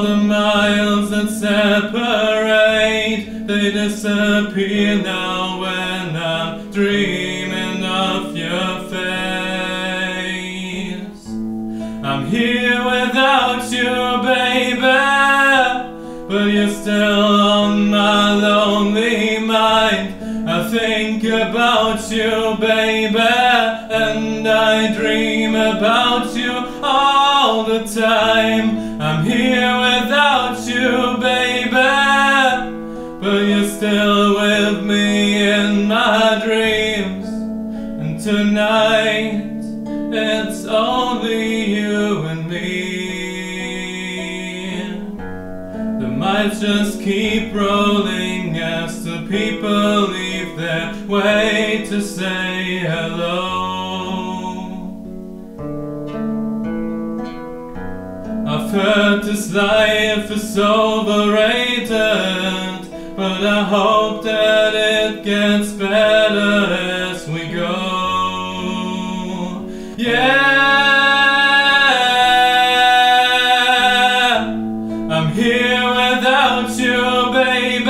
All the miles that separate, they disappear now when I'm dreaming of your face. I'm here without you, baby, but you're still on my lonely mind. I think about you, baby, and I dream about you still with me in my dreams. And tonight, it's only you and me. The miles just keep rolling as the people leave their way to say hello. I've heard this life is overrated, but I hope that it gets better as we go. Yeah, I'm here without you, baby,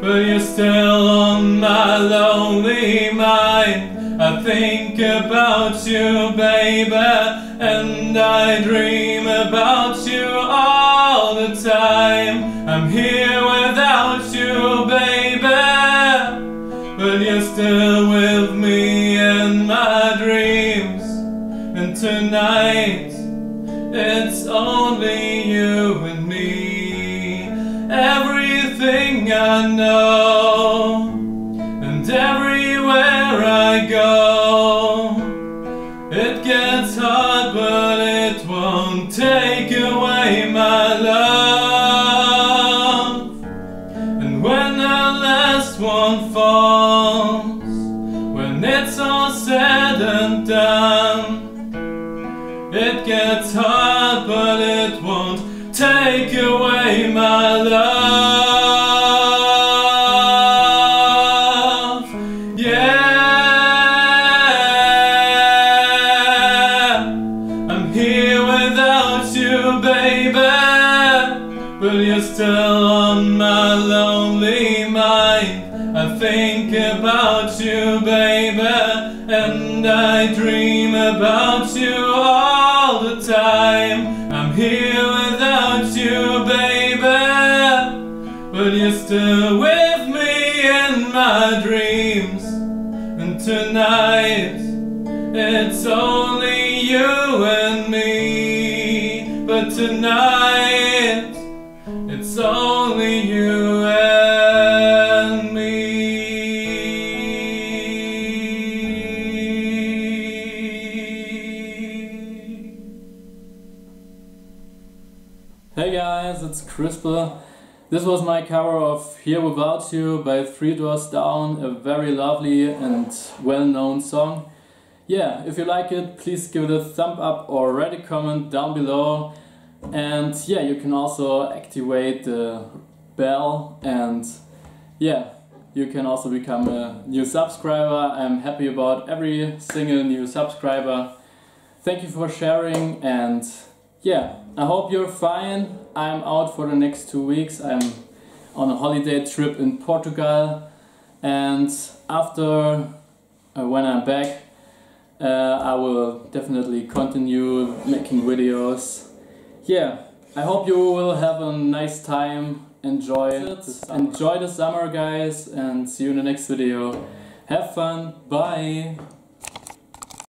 but you're still on my lonely mind. I think about you, baby, and I dream about you but you're still with me in my dreams. And tonight, it's only you and me. Everything I know, and everywhere I go. It gets hard, but it won't take away my love. And when the last one falls, said and done, it gets hard, but it won't take away my love. Yeah, I'm here without you, baby, but you're still on my lonely mind. I think about you, baby, I dream about you all the time. I'm here without you, baby, but you're still with me in my dreams. And tonight, it's only you and me. But tonight, it's only you and it's Chrispel. This was my cover of Here Without You by Three Doors Down, a very lovely and well-known song. Yeah, if you like it, please give it a thumb up or write a comment down below. And yeah, you can also activate the bell and yeah, you can also become a new subscriber. I'm happy about every single new subscriber. Thank you for sharing and yeah, I hope you're fine. I'm out for the next two weeks. I'm on a holiday trip in Portugal, and after uh, when I'm back, uh, I will definitely continue making videos. Yeah, I hope you will have a nice time. Enjoy it. Enjoy the summer, guys, and see you in the next video. Have fun. Bye.